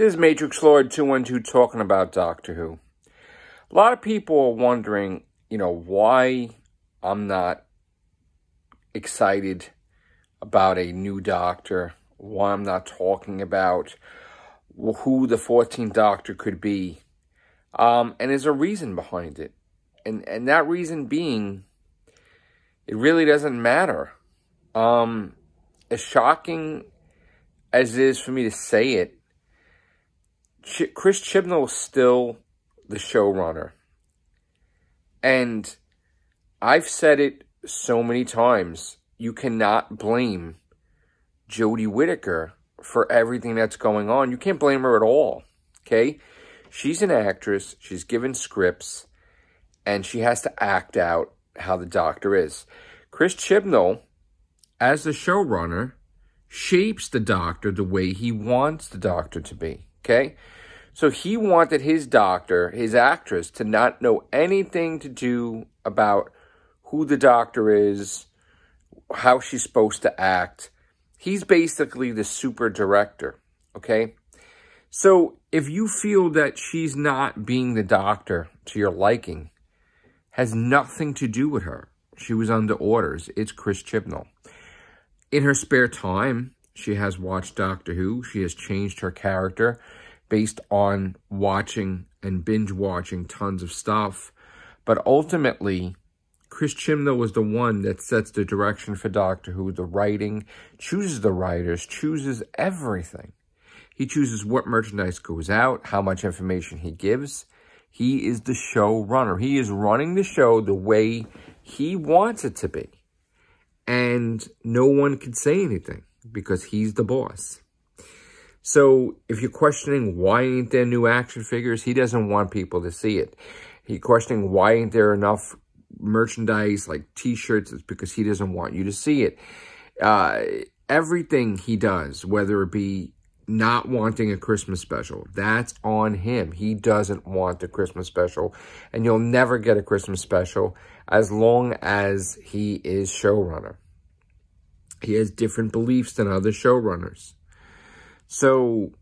This is Matrix Lord 212 talking about Doctor Who. A lot of people are wondering, you know, why I'm not excited about a new Doctor, why I'm not talking about who the 14th Doctor could be. Um, and there's a reason behind it. And, and that reason being, it really doesn't matter. Um, as shocking as it is for me to say it, Ch Chris Chibnall is still the showrunner. And I've said it so many times. You cannot blame Jodie Whittaker for everything that's going on. You can't blame her at all. Okay? She's an actress. She's given scripts. And she has to act out how the doctor is. Chris Chibnall, as the showrunner, shapes the doctor the way he wants the doctor to be. Okay? So he wanted his doctor, his actress, to not know anything to do about who the doctor is, how she's supposed to act. He's basically the super director, okay? So if you feel that she's not being the doctor to your liking, has nothing to do with her. She was under orders. It's Chris Chibnall. In her spare time, she has watched Doctor Who. She has changed her character based on watching and binge watching tons of stuff. But ultimately, Chris Chibnall was the one that sets the direction for Doctor Who, the writing, chooses the writers, chooses everything. He chooses what merchandise goes out, how much information he gives. He is the showrunner. He is running the show the way he wants it to be. And no one can say anything because he's the boss. So if you're questioning why ain't there new action figures, he doesn't want people to see it. He questioning why ain't there enough merchandise like t-shirts, it's because he doesn't want you to see it. Uh, everything he does, whether it be not wanting a Christmas special, that's on him. He doesn't want the Christmas special, and you'll never get a Christmas special as long as he is showrunner. He has different beliefs than other showrunners. So,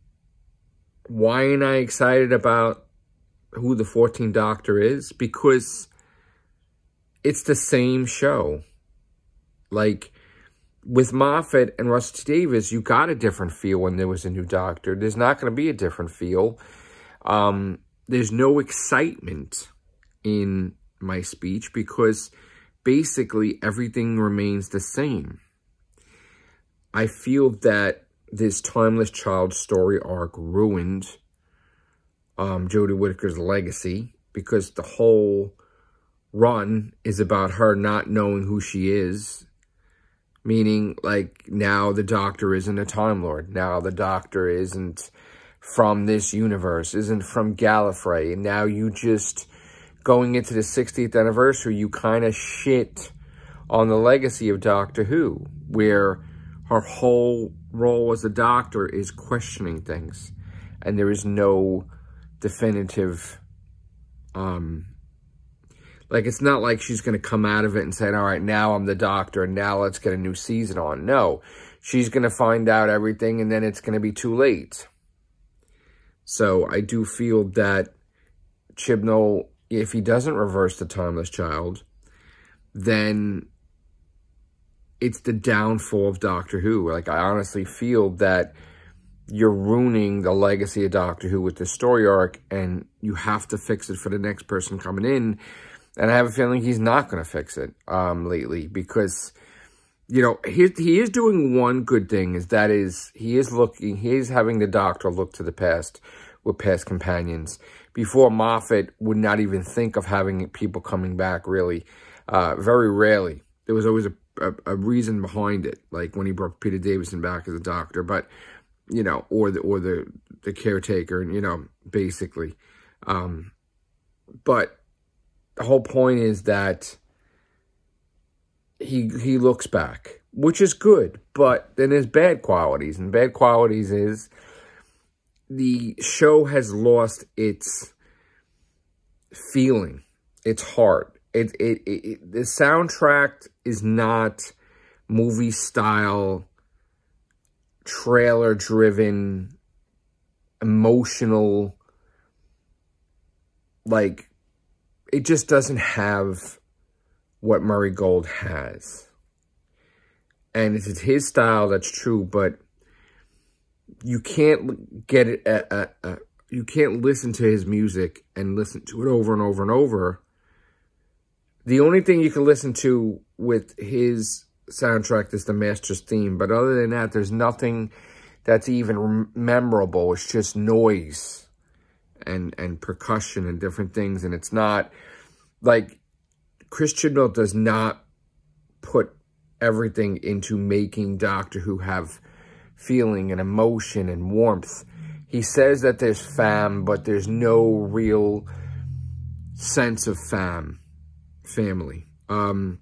why am I excited about who the 14th Doctor is? Because it's the same show. Like, with Moffat and Russell T. Davies, you got a different feel when there was a new Doctor. There's not going to be a different feel. Um, there's no excitement in my speech because basically everything remains the same. I feel that this timeless child story arc ruined um, Jodie Whittaker's legacy because the whole run is about her not knowing who she is. Meaning, like, now the Doctor isn't a Time Lord. Now the Doctor isn't from this universe, isn't from Gallifrey. And now you just, going into the 60th anniversary, you kind of shit on the legacy of Doctor Who, where her whole role as a doctor is questioning things. And there is no definitive, um, like, it's not like she's going to come out of it and say, all right, now I'm the doctor and now let's get a new season on. No, she's going to find out everything and then it's going to be too late. So I do feel that Chibnall, if he doesn't reverse the Timeless Child, then it's the downfall of Doctor Who. Like, I honestly feel that you're ruining the legacy of Doctor Who with this story arc, and you have to fix it for the next person coming in. And I have a feeling he's not going to fix it um, lately because, you know, he, he is doing one good thing, is that is he is looking, he is having the Doctor look to the past with past companions. Before Moffat would not even think of having people coming back, really. Uh, very rarely. There was always a a, a, reason behind it, like when he brought Peter Davison back as a doctor, but you know, or the or the the caretaker, and you know, basically. Um, but the whole point is that he he looks back, which is good, but then there's bad qualities, and bad qualities is the show has lost its feeling, its heart. It, it, it, the soundtrack is not movie style, trailer driven, emotional like, it just doesn't have what Murray Gold has. And it's his style, that's true, but you can't get it, you can't listen to his music and listen to it over and over and over. The only thing you can listen to with his soundtrack is the Master's theme, but other than that, there's nothing that's even memorable. It's just noise and and percussion and different things, and it's not like Chris Chibnall does not put everything into making Doctor Who have feeling and emotion and warmth. He says that there's fam, but there's no real sense of fam, family. Um,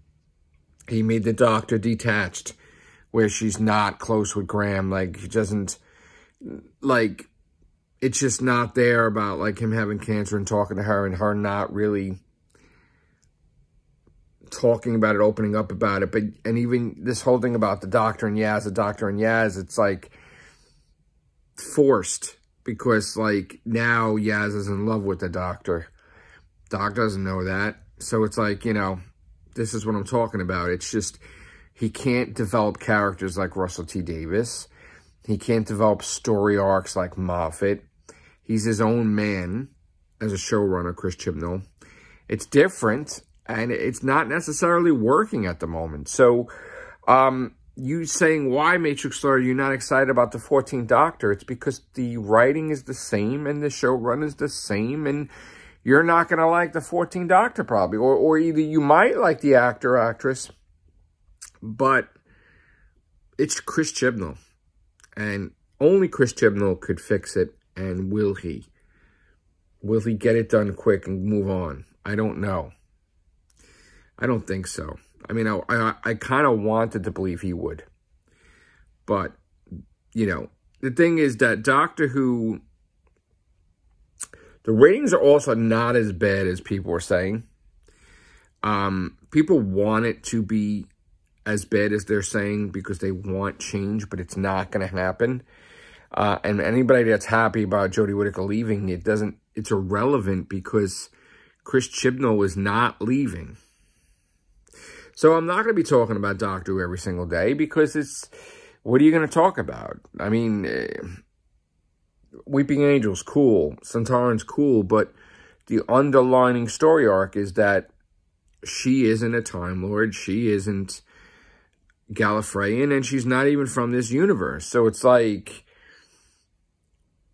he made the doctor detached, where she's not close with Graham. Like, he doesn't, like, it's just not there about, like, him having cancer and talking to her and her not really talking about it, opening up about it. But, and even this whole thing about the doctor and Yaz, the doctor and Yaz, it's like forced because like now Yaz is in love with the doctor. Doc doesn't know that. So it's like, you know, this is what I'm talking about. It's just, he can't develop characters like Russell T. Davies. He can't develop story arcs like Moffat. He's his own man as a showrunner, Chris Chibnall. It's different and it's not necessarily working at the moment. So, um, you saying why Matrix Lord you're not excited about the 14th Doctor? It's because the writing is the same and the showrun is the same and you're not going to like the 14th Doctor probably. Or, or either you might like the actor actress, but it's Chris Chibnall. And only Chris Chibnall could fix it. And will he? Will he get it done quick and move on? I don't know. I don't think so. I mean, I, I, I kind of wanted to believe he would. But, you know, the thing is that Doctor Who, the ratings are also not as bad as people are saying. Um, people want it to be as bad as they're saying because they want change, but it's not going to happen. Uh, and anybody that's happy about Jodie Whittaker leaving, it doesn't, it's irrelevant because Chris Chibnall is not leaving. So I'm not going to be talking about Doctor Who every single day because it's, what are you going to talk about? I mean, uh, Weeping Angel's cool, Sontaran's cool, but the underlining story arc is that she isn't a Time Lord, she isn't Gallifreyan, and she's not even from this universe. So it's like,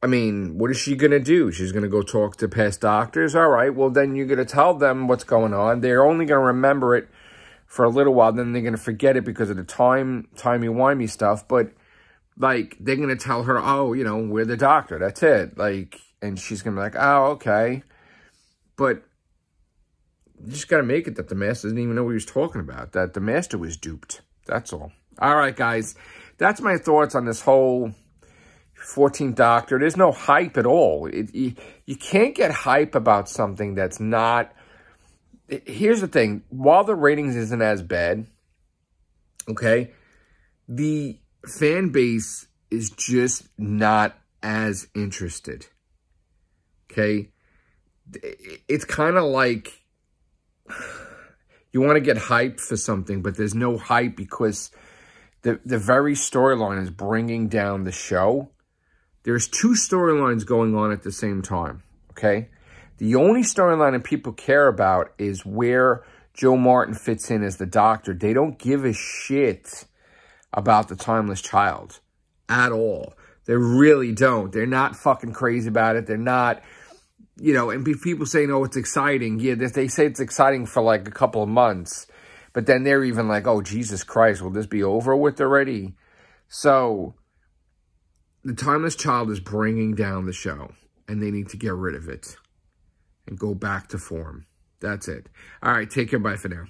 I mean, what is she going to do? She's going to go talk to past doctors? All right, well, then you're going to tell them what's going on. They're only going to remember it for a little while. Then they're going to forget it because of the time, timey-wimey stuff. But, like, they're going to tell her, oh, you know, we're the doctor. That's it. Like, and she's going to be like, oh, okay. But you just got to make it that the master didn't even know what he was talking about. That the master was duped. That's all. All right, guys. That's my thoughts on this whole 14th Doctor. There's no hype at all. It, you, you can't get hype about something that's not here's the thing. While the ratings isn't as bad, okay, the fan base is just not as interested. Okay? It's kind of like you want to get hype for something, but there's no hype because the, the very storyline is bringing down the show. There's two storylines going on at the same time, okay? The only storyline that people care about is where Jo Martin fits in as the doctor. They don't give a shit about the Timeless Child at all. They really don't. They're not fucking crazy about it. They're not, you know, and people say, no, oh, it's exciting. Yeah, they say it's exciting for like a couple of months. But then they're even like, oh, Jesus Christ, will this be over with already? So, the Timeless Child is bringing down the show, and they need to get rid of it and go back to form. That's it. All right, take care. Bye for now.